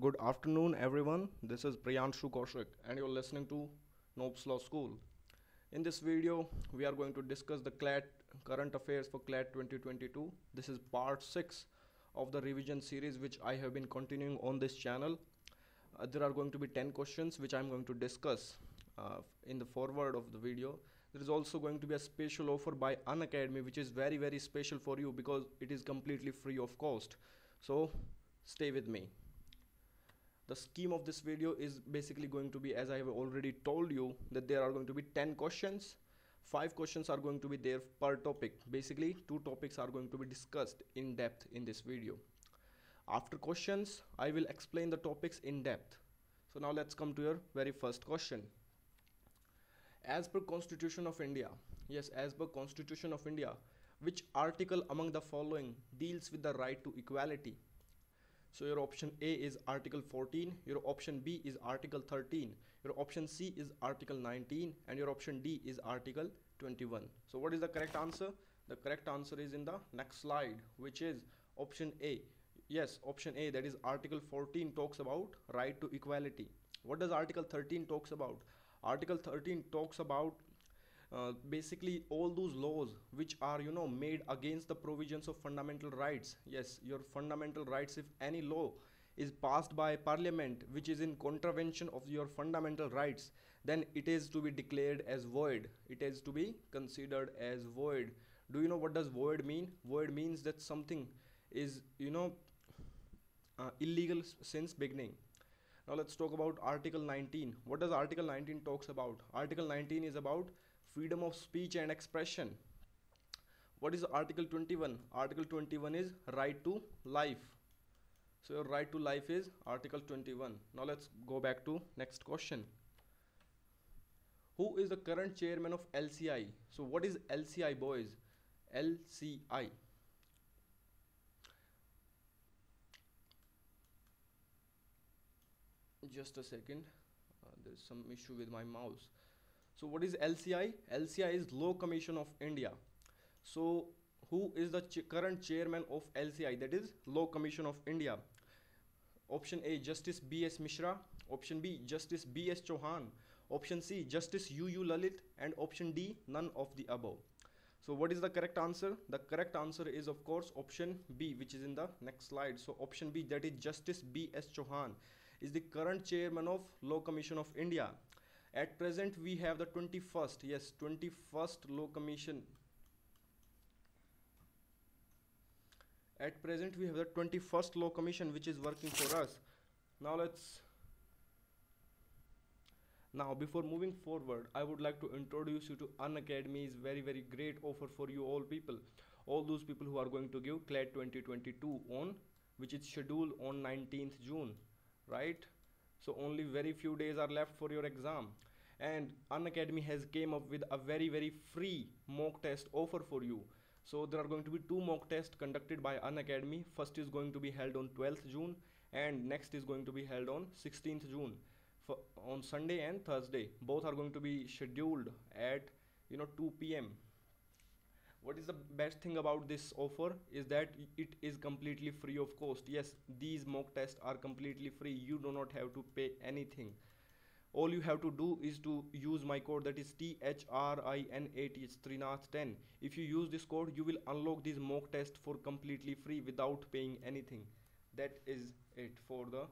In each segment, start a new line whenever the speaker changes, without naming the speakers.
good afternoon, everyone. This is Priyanshu Kaushik, and you're listening to Noobs Law School. In this video, we are going to discuss the CLAT current affairs for CLAT 2022. This is part 6 of the revision series which I have been continuing on this channel. Uh, there are going to be 10 questions which I'm going to discuss uh, in the forward of the video. There is also going to be a special offer by Unacademy which is very very special for you because it is completely free of cost. So stay with me the scheme of this video is basically going to be as I have already told you that there are going to be 10 questions. Five questions are going to be there per topic. Basically two topics are going to be discussed in depth in this video. After questions I will explain the topics in depth. So now let's come to your very first question. As per constitution of India yes as per constitution of India which article among the following deals with the right to equality so your option A is Article 14, your option B is Article 13, your option C is Article 19 and your option D is Article 21. So what is the correct answer? The correct answer is in the next slide which is option A. Yes, option A that is Article 14 talks about right to equality. What does Article 13 talks about? Article 13 talks about uh, basically all those laws which are you know made against the provisions of fundamental rights. Yes your fundamental rights if any law is passed by parliament which is in contravention of your fundamental rights then it is to be declared as void. It is to be considered as void. Do you know what does void mean? Void means that something is you know uh, illegal since beginning. Now let's talk about article 19 what does article 19 talks about? Article 19 is about freedom of speech and expression. What is article 21 article 21 is right to life. So your right to life is article 21 now let's go back to next question. Who is the current chairman of lci so what is lci boys? Lci just a second. Uh, there's some issue with my mouse so what is LCI? LCI is Law Commission of India. So who is the ch current chairman of LCI? That is Law Commission of India. Option A Justice B.S. Mishra. Option B Justice B.S. Chauhan. Option C Justice U.U. Lalit. And option D none of the above. So what is the correct answer? The correct answer is of course option B which is in the next slide. So option B that is Justice B.S. Chauhan is the current chairman of Law Commission of India at present we have the 21st yes 21st law commission. At present we have the 21st law commission which is working for us. Now let's now before moving forward i would like to introduce you to unacademy's very very great offer for you all people. All those people who are going to give CLAT 2022 on which is scheduled on 19th june right so only very few days are left for your exam. And unacademy has came up with a very very free mock test offer for you. So there are going to be two mock tests conducted by unacademy first is going to be held on 12th june and next is going to be held on 16th june for on sunday and thursday. Both are going to be scheduled at you know 2 pm what is the best thing about this offer is that it is completely free of cost. Yes these mock tests are completely free. You do not have to pay anything. All you have to do is to use my code that is THRINATH Trinath 10 if you use this code you will unlock this mock test for completely free without paying anything. That is it for the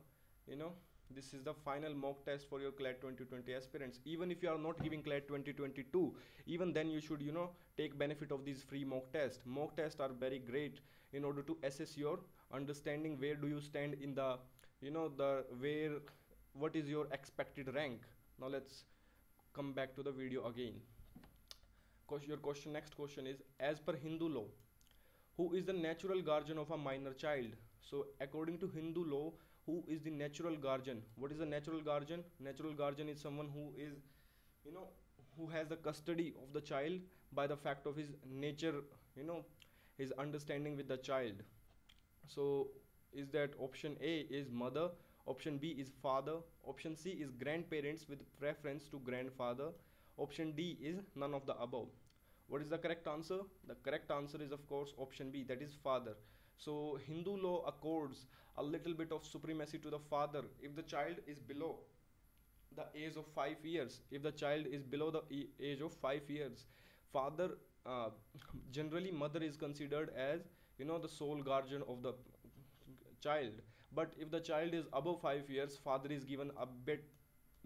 you know this is the final mock test for your CLAT 2020 aspirants. Even if you are not giving CLAT 2022 even then you should you know take benefit of these free mock tests. Mock tests are very great in order to assess your understanding where do you stand in the you know the where what is your expected rank. Now let's come back to the video again. Cause your question next question is as per hindu law who is the natural guardian of a minor child? So according to hindu law who is the natural guardian. What is the natural guardian? Natural guardian is someone who is you know who has the custody of the child by the fact of his nature you know his understanding with the child. So is that option a is mother option b is father option c is grandparents with preference to grandfather option d is none of the above. What is the correct answer? The correct answer is of course option b that is father so hindu law accords a little bit of supremacy to the father. If the child is below the age of 5 years if the child is below the age of 5 years father uh, generally mother is considered as you know the sole guardian of the child. But if the child is above 5 years father is given a bit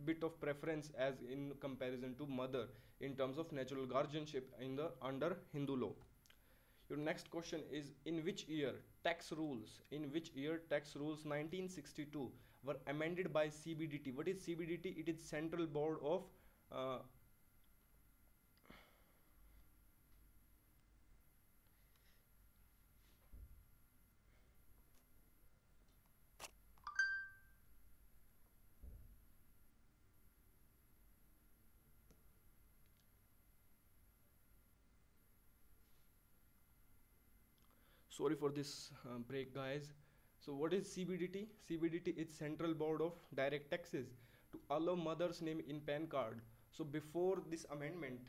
bit of preference as in comparison to mother in terms of natural guardianship in the under hindu law your next question is in which year tax rules in which year tax rules 1962 were amended by cbdt what is cbdt it is central board of uh, sorry for this uh, break guys. So what is cbdt cbdt is central board of direct taxes. To allow mother's name in pan card. So before this amendment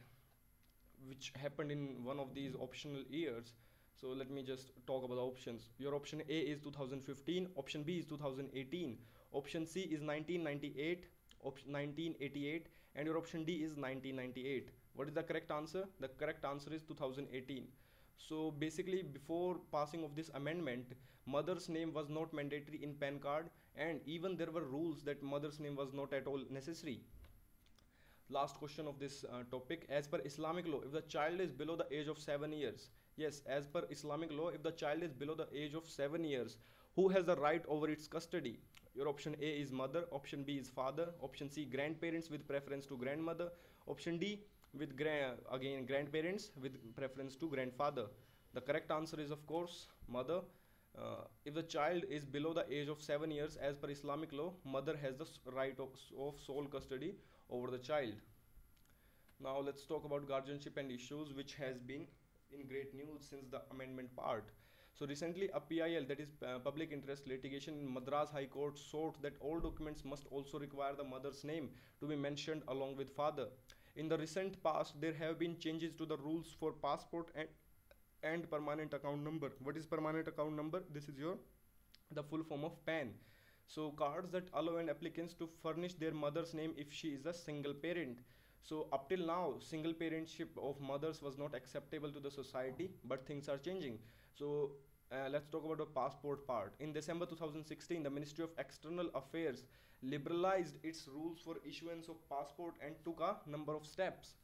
which happened in one of these optional years so let me just talk about the options. Your option a is 2015 option b is 2018 option c is 1998 option 1988 and your option d is 1998 what is the correct answer? The correct answer is 2018 so basically before passing of this amendment mother's name was not mandatory in pan card and even there were rules that mother's name was not at all necessary. Last question of this uh, topic. As per islamic law if the child is below the age of 7 years yes as per islamic law if the child is below the age of 7 years who has the right over its custody? Your option a is mother option b is father option c grandparents with preference to grandmother option d with gra- again grandparents with preference to grandfather. The correct answer is of course mother. Uh, if the child is below the age of 7 years as per islamic law mother has the right of, of sole custody over the child. Now let's talk about guardianship and issues which has been in great news since the amendment part. So recently a pil that is uh, public interest litigation in madras high court sought that all documents must also require the mother's name to be mentioned along with father in the recent past there have been changes to the rules for passport and and permanent account number. What is permanent account number? This is your the full form of pan. So cards that allow an applicants to furnish their mother's name if she is a single parent. So up till now single parentship of mothers was not acceptable to the society but things are changing. So uh, let's talk about the passport part. In december 2016 the ministry of external affairs liberalized its rules for issuance of passport and took a number of steps.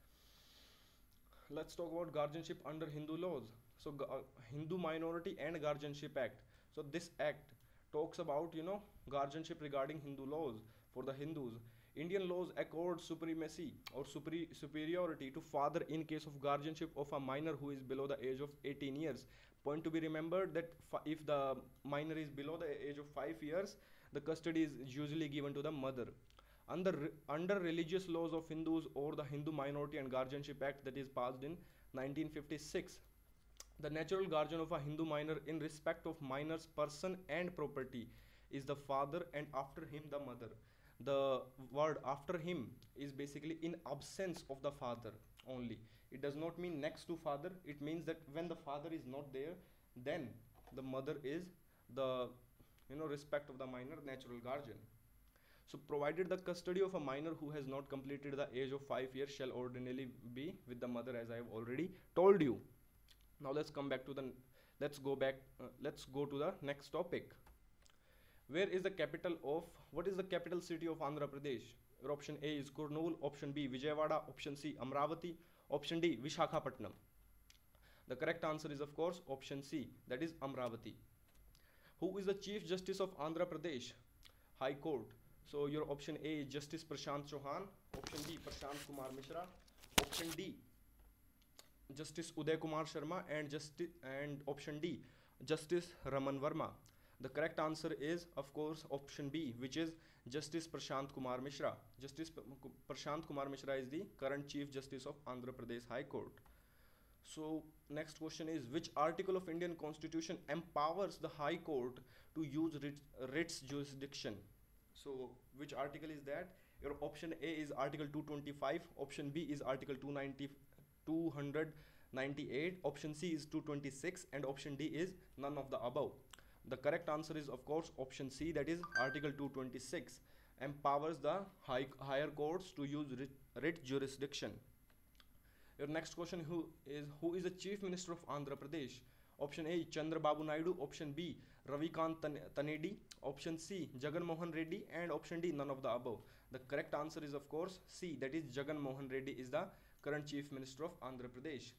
Let's talk about guardianship under hindu laws. So uh, hindu minority and guardianship act. So this act talks about you know guardianship regarding hindu laws for the hindus indian laws accord supremacy or superi- superiority to father in case of guardianship of a minor who is below the age of 18 years. Point to be remembered that if the minor is below the age of 5 years the custody is usually given to the mother. Under under religious laws of hindus or the hindu minority and guardianship act that is passed in 1956 the natural guardian of a hindu minor in respect of minor's person and property is the father and after him the mother the word after him is basically in absence of the father only. It does not mean next to father. It means that when the father is not there then the mother is the you know respect of the minor natural guardian. So provided the custody of a minor who has not completed the age of 5 years shall ordinarily be with the mother as i have already told you. Now let's come back to the let's go back uh, let's go to the next topic where is the capital of what is the capital city of andhra pradesh? Your option a is kurnool option b vijayawada option c amravati option d vishakhapatnam. The correct answer is of course option c that is amravati. Who is the chief justice of andhra pradesh? High court. So your option a is justice prashant chauhan option b prashant kumar mishra option d justice uday kumar sharma and justice and option d justice raman verma the correct answer is of course option b which is justice prashant kumar mishra. Justice prashant kumar mishra is the current chief justice of andhra pradesh high court. So next question is which article of indian constitution empowers the high court to use writ, writs jurisdiction? So which article is that? Your option a is article 225 option b is article 290 200 98 option c is 226 and option d is none of the above the correct answer is of course option c that is article 226 empowers the high, higher courts to use writ, writ jurisdiction. Your next question who is who is the chief minister of andhra pradesh? Option a chandrababu naidu. Option b ravikant Tan- tanedi. Option c jagan mohan reddy. And option d none of the above. The correct answer is of course c that is jagan mohan reddy is the current chief minister of andhra pradesh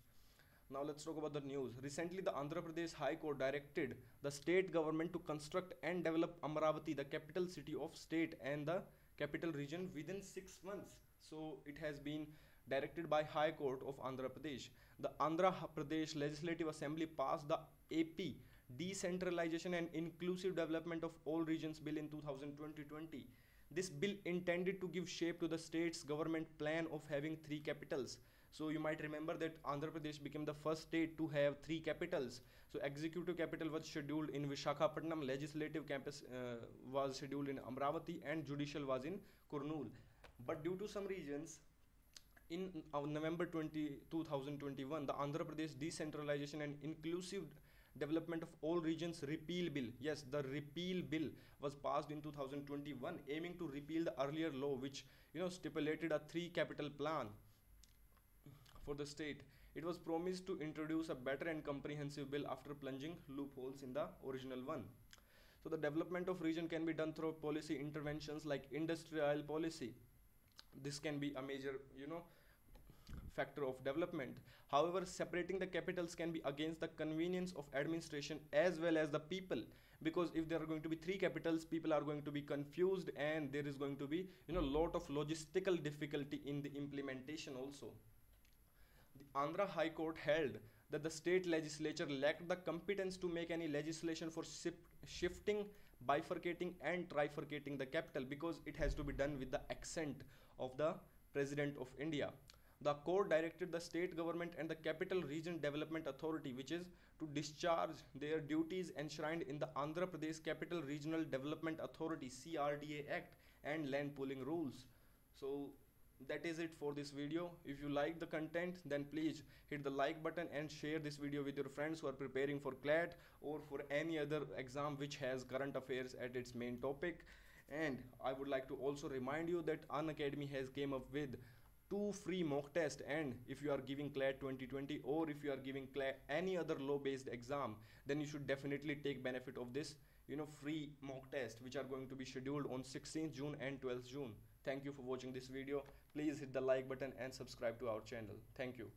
now let's talk about the news. Recently, the Andhra Pradesh High Court directed the state government to construct and develop Amravati, the capital city of state and the capital region within 6 months. So it has been directed by High Court of Andhra Pradesh. The Andhra Pradesh Legislative Assembly passed the AP Decentralization and Inclusive Development of All Regions Bill in 2020. This bill intended to give shape to the state's government plan of having three capitals. So you might remember that Andhra Pradesh became the first state to have three capitals. So executive capital was scheduled in Vishakhapatnam, legislative campus uh, was scheduled in Amravati, and judicial was in Kurnool. But due to some reasons, in uh, November 20, 2021, the Andhra Pradesh Decentralization and Inclusive Development of All Regions Repeal Bill, yes, the Repeal Bill was passed in 2021, aiming to repeal the earlier law, which you know stipulated a three capital plan for the state. It was promised to introduce a better and comprehensive bill after plunging loopholes in the original one. So the development of region can be done through policy interventions like industrial policy. This can be a major, you know, factor of development. However, separating the capitals can be against the convenience of administration as well as the people because if there are going to be three capitals people are going to be confused and there is going to be you know lot of logistical difficulty in the implementation also Andhra High Court held that the state legislature lacked the competence to make any legislation for shifting, bifurcating, and trifurcating the capital because it has to be done with the accent of the President of India. The court directed the state government and the Capital Region Development Authority, which is to discharge their duties enshrined in the Andhra Pradesh Capital Regional Development Authority CRDA Act and land pooling rules. So that is it for this video. If you like the content then please hit the like button and share this video with your friends who are preparing for CLAT or for any other exam which has current affairs at its main topic. And I would like to also remind you that Unacademy has came up with two free mock tests and if you are giving CLAT 2020 or if you are giving CLAT any other law based exam then you should definitely take benefit of this you know free mock test which are going to be scheduled on 16th June and 12th June thank you for watching this video. Please hit the like button and subscribe to our channel. Thank you